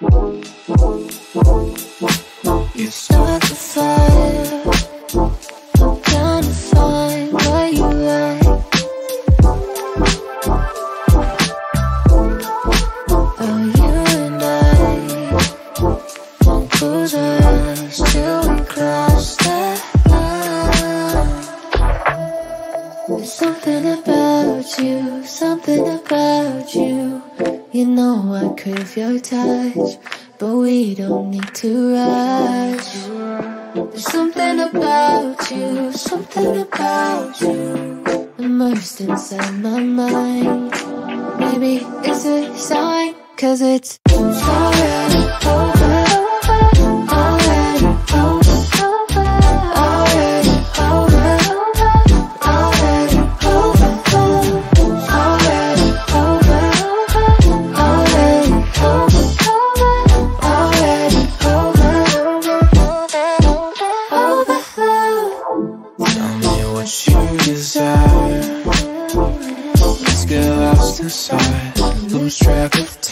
You start the fire. Trying to find what you like. Oh, you and I won't close our eyes till we cross that line. There's something about you, something. You know I crave your touch, but we don't need to rush. There's something about you, something about you, immersed inside my mind. Maybe it's a sign, cause it's already over. Tell me what you desire. Let's get lost inside. Lose track of time.